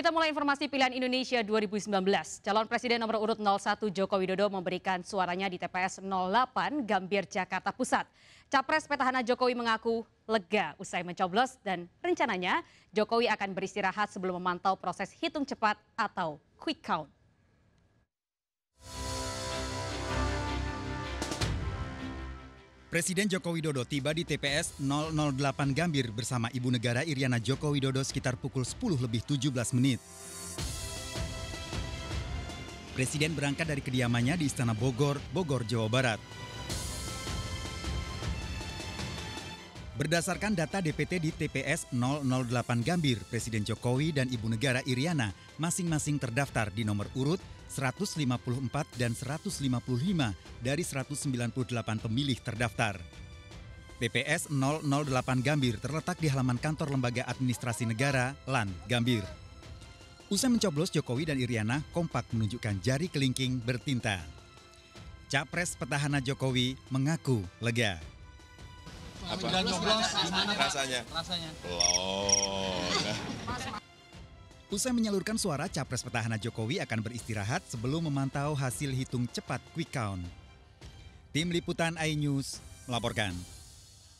Kita mulai informasi pilihan Indonesia 2019. Calon Presiden nomor urut 01 Joko Widodo memberikan suaranya di TPS 08 Gambir, Jakarta Pusat. Capres petahana Jokowi mengaku lega usai mencoblos dan rencananya Jokowi akan beristirahat sebelum memantau proses hitung cepat atau quick count. Presiden Joko Widodo tiba di TPS 008 Gambir bersama Ibu Negara Iriana Joko Widodo sekitar pukul 10 lebih 17 menit. Presiden berangkat dari kediamannya di Istana Bogor, Bogor, Jawa Barat. Berdasarkan data DPT di TPS 008 Gambir, Presiden Jokowi dan Ibu Negara Iriana masing-masing terdaftar di nomor urut 154 dan 155 dari 198 pemilih terdaftar. TPS 008 Gambir terletak di halaman kantor Lembaga Administrasi Negara, LAN, Gambir. Usai mencoblos, Jokowi dan Iriana kompak menunjukkan jari kelingking bertinta. Capres petahana Jokowi mengaku lega. Apa? Udah nyoblos gimana? Rasanya? Rasanya. Belum. Usai menyalurkan suara, Capres petahana Jokowi akan beristirahat sebelum memantau hasil hitung cepat quick count. Tim Liputan iNews melaporkan.